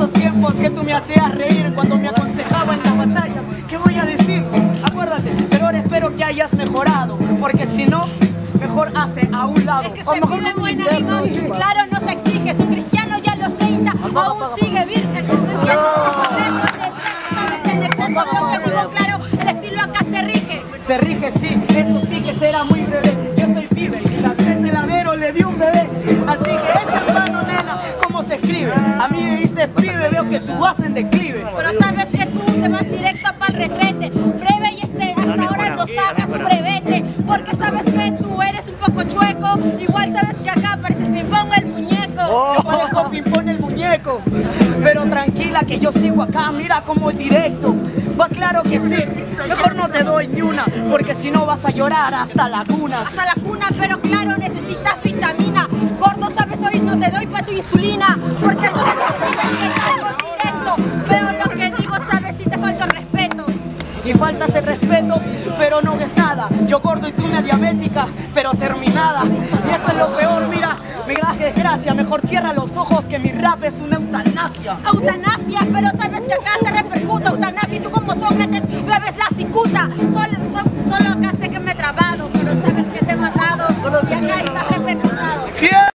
esos tiempos que tú me hacías reír cuando me aconsejaba en la batalla. ¿Qué voy a decir? Acuérdate, pero ahora espero que hayas mejorado, porque si no, mejor hazte a un lado. Es que O se mejor no interno, y chico. Claro, no se exige. Es un cristiano ya a los 30 aún sigue virgen. ¿No entiendes? Sabes en exceso lo que digo claro. El estilo acá se rige. Se rige, sí, eso sí que será muy breve. Yo soy pibe y la vez heladero le di un bebé. Así que es hermano, nena, ¿cómo se escribe? A mí me dices pibe, que tú vas en declive. Pero sabes que tú te vas directo para el retrete. Breve y este hasta ahora no sacas tu brevete. Porque sabes que tú eres un poco chueco. Igual sabes que acá pareces ping-pong el muñeco. Yo parezco ping-pong el muñeco. Pero tranquila que yo sigo acá, mira como el directo. Va claro que sí, mejor no te doy ni una, porque si no vas a llorar hasta lagunas. Hasta la cuna, pero claro, necesitas vitamina. Gordo, sabes, hoy no te doy pa' tu insulina. Porque eso y faltas el respeto, pero no ves nada. Yo gordo y tú una diabética, pero terminada. Y eso es lo peor, mira, me das desgracia. Mejor cierra los ojos que mi rap es una eutanasia. Eutanasia, pero sabes que acá se repercuta eutanasia y tú como Sócrates bebes la cicuta. Solo, solo acá sé que me he trabado, pero sabes que te he matado. Y acá está